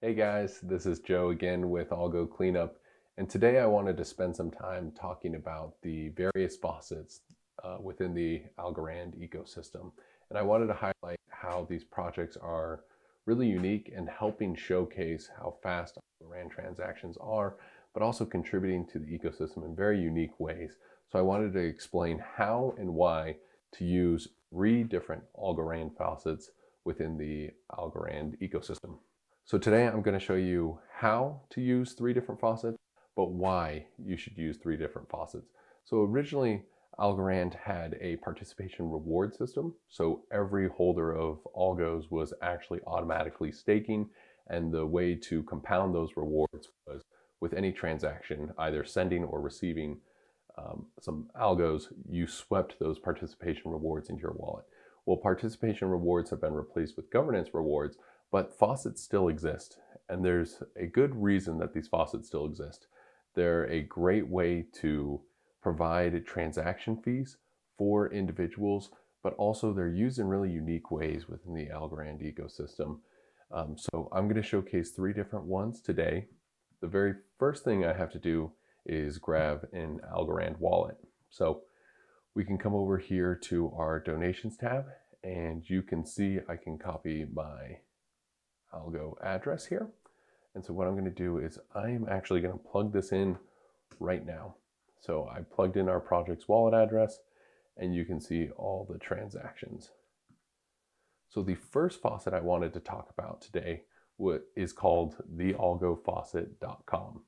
Hey guys, this is Joe again with Algo Cleanup, and today I wanted to spend some time talking about the various faucets uh, within the Algorand ecosystem. And I wanted to highlight how these projects are really unique and helping showcase how fast Algorand transactions are, but also contributing to the ecosystem in very unique ways. So I wanted to explain how and why to use three different Algorand faucets within the Algorand ecosystem. So today I'm going to show you how to use three different faucets, but why you should use three different faucets. So originally Algorand had a participation reward system. So every holder of Algos was actually automatically staking and the way to compound those rewards was with any transaction, either sending or receiving um, some algos, you swept those participation rewards into your wallet. Well, participation rewards have been replaced with governance rewards, but faucets still exist, and there's a good reason that these faucets still exist. They're a great way to provide transaction fees for individuals, but also they're used in really unique ways within the Algorand ecosystem. Um, so I'm going to showcase three different ones today. The very first thing I have to do is grab an Algorand wallet. So we can come over here to our donations tab and you can see I can copy my Algo address here. And so what I'm going to do is I'm actually going to plug this in right now. So I plugged in our project's wallet address and you can see all the transactions. So the first faucet I wanted to talk about today is called thealgofaucet.com.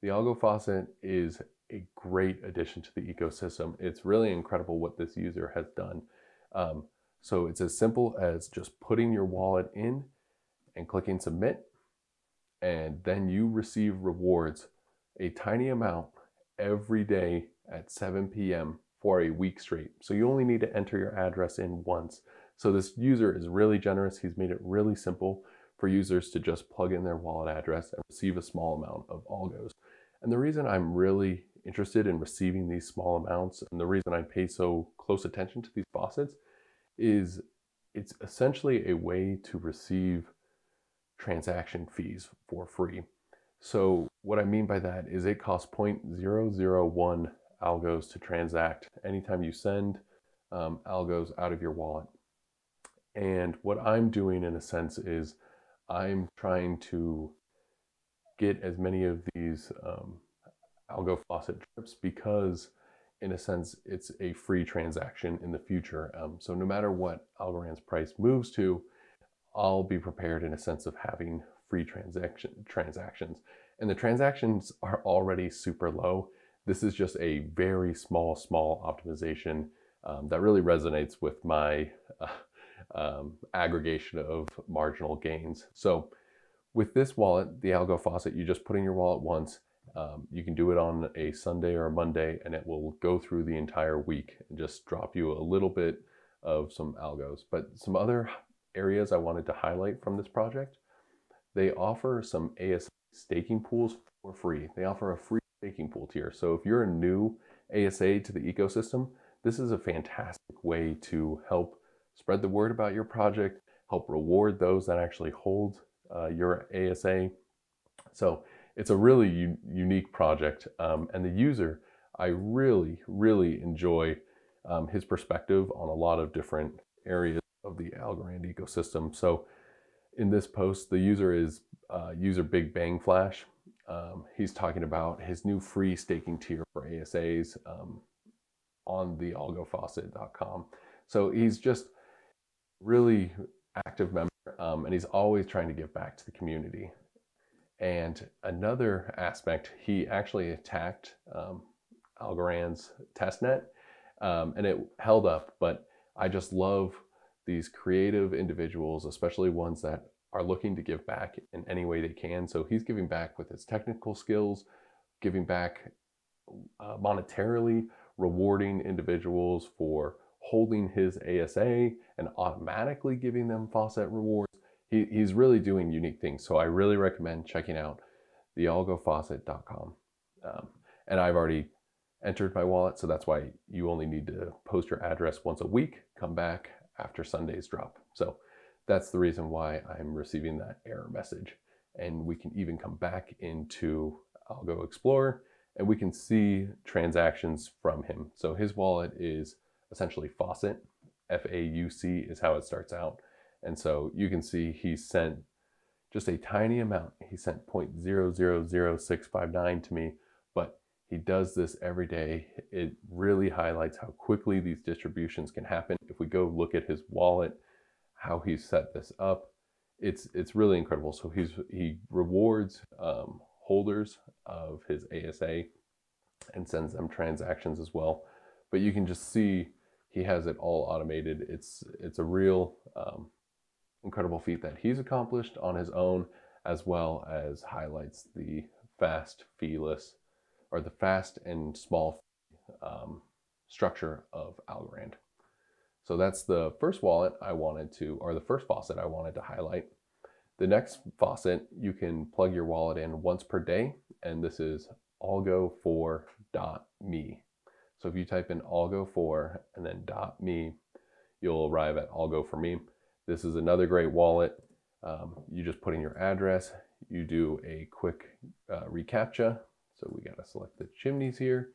The Algo Faucet is a great addition to the ecosystem. It's really incredible what this user has done. Um, so it's as simple as just putting your wallet in and clicking submit. And then you receive rewards, a tiny amount every day at 7 p.m. for a week straight. So you only need to enter your address in once. So this user is really generous. He's made it really simple for users to just plug in their wallet address and receive a small amount of algos. And the reason I'm really interested in receiving these small amounts and the reason I pay so close attention to these faucets is it's essentially a way to receive transaction fees for free. So what I mean by that is it costs 0.001 algos to transact anytime you send um, algos out of your wallet. And what I'm doing in a sense is I'm trying to get as many of these um, algo faucet trips because in a sense it's a free transaction in the future. Um, so no matter what Algorand's price moves to, I'll be prepared in a sense of having free transaction transactions. And the transactions are already super low. This is just a very small, small optimization um, that really resonates with my uh, um, aggregation of marginal gains. So with this wallet, the Algo Faucet, you just put in your wallet once. Um, you can do it on a Sunday or a Monday, and it will go through the entire week and just drop you a little bit of some algos. But some other areas I wanted to highlight from this project. They offer some ASA staking pools for free. They offer a free staking pool tier. So if you're a new ASA to the ecosystem, this is a fantastic way to help spread the word about your project, help reward those that actually hold uh, your ASA. So it's a really unique project. Um, and the user, I really, really enjoy um, his perspective on a lot of different areas of the Algorand ecosystem. So in this post, the user is uh, user Big Bang Flash. Um, he's talking about his new free staking tier for ASAs um, on the algofaucet.com. So he's just really active member um, and he's always trying to give back to the community. And another aspect, he actually attacked um, Algorand's testnet um, and it held up, but I just love these creative individuals, especially ones that are looking to give back in any way they can. So he's giving back with his technical skills, giving back uh, monetarily, rewarding individuals for holding his ASA and automatically giving them faucet rewards. He, he's really doing unique things. So I really recommend checking out thealgofaucet.com. Um, and I've already entered my wallet, so that's why you only need to post your address once a week, come back, after Sunday's drop. So that's the reason why I'm receiving that error message. And we can even come back into Algo Explorer and we can see transactions from him. So his wallet is essentially Faucet. F-A-U-C is how it starts out. And so you can see he sent just a tiny amount. He sent 0.000659 to me, he does this every day. It really highlights how quickly these distributions can happen. If we go look at his wallet, how he set this up, it's it's really incredible. So he's he rewards um, holders of his ASA and sends them transactions as well. But you can just see he has it all automated. It's it's a real um, incredible feat that he's accomplished on his own, as well as highlights the fast feeless or the fast and small um, structure of Algorand. So that's the first wallet I wanted to, or the first faucet I wanted to highlight. The next faucet, you can plug your wallet in once per day, and this is algofor.me. So if you type in algofor and then .me, you'll arrive at algo for me. This is another great wallet. Um, you just put in your address, you do a quick uh, reCAPTCHA. So we got to select the chimneys here.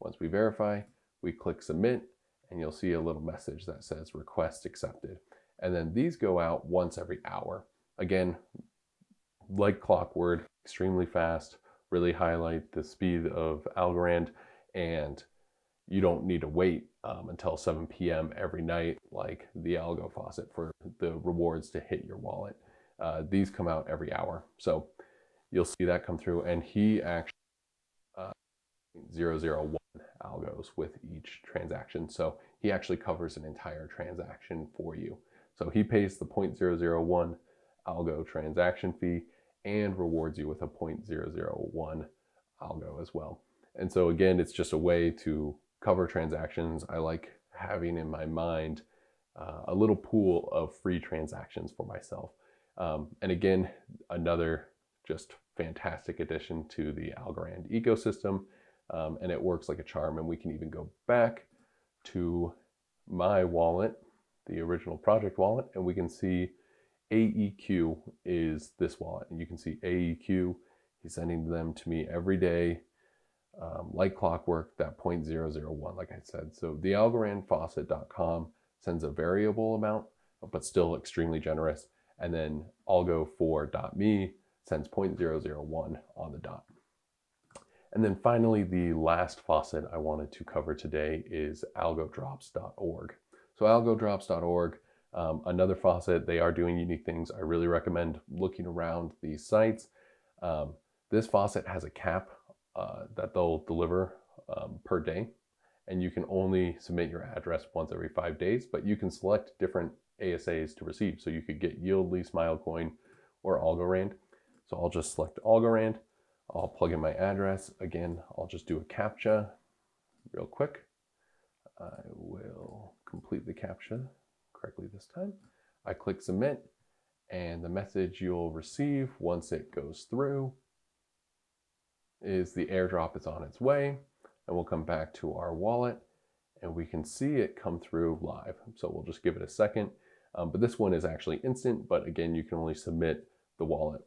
Once we verify, we click submit and you'll see a little message that says request accepted. And then these go out once every hour. Again, like clockwork, extremely fast, really highlight the speed of Algorand and you don't need to wait um, until 7 p.m. every night like the Algo faucet for the rewards to hit your wallet. Uh, these come out every hour. So you'll see that come through. And he actually 001 algos with each transaction. So he actually covers an entire transaction for you. So he pays the 0.001 algo transaction fee and rewards you with a 0.001 algo as well. And so again, it's just a way to cover transactions. I like having in my mind uh, a little pool of free transactions for myself. Um, and again, another just fantastic addition to the Algorand ecosystem. Um, and it works like a charm. And we can even go back to my wallet, the original project wallet, and we can see AEQ is this wallet. And you can see AEQ, he's sending them to me every day um, like clockwork, that 0.001, like I said. So the algorandfaucet.com sends a variable amount, but still extremely generous. And then algofor.me sends 0.001 on the dot. And then finally, the last faucet I wanted to cover today is algodrops.org. So algodrops.org, um, another faucet, they are doing unique things. I really recommend looking around these sites. Um, this faucet has a cap uh, that they'll deliver um, per day. And you can only submit your address once every five days, but you can select different ASAs to receive. So you could get Yieldly, Smilecoin, or Algorand. So I'll just select Algorand. I'll plug in my address. Again, I'll just do a CAPTCHA real quick. I will complete the CAPTCHA correctly this time. I click submit and the message you'll receive once it goes through is the airdrop is on its way and we'll come back to our wallet and we can see it come through live. So we'll just give it a second. Um, but this one is actually instant, but again, you can only submit the wallet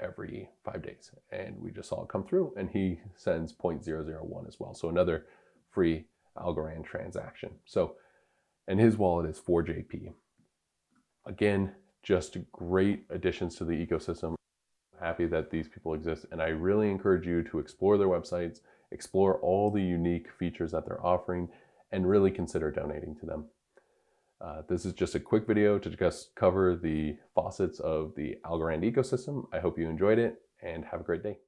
every five days. And we just saw it come through and he sends 0.001 as well. So another free Algorand transaction. So, and his wallet is 4JP. Again, just great additions to the ecosystem happy that these people exist. And I really encourage you to explore their websites, explore all the unique features that they're offering, and really consider donating to them. Uh, this is just a quick video to just cover the faucets of the Algorand ecosystem. I hope you enjoyed it and have a great day.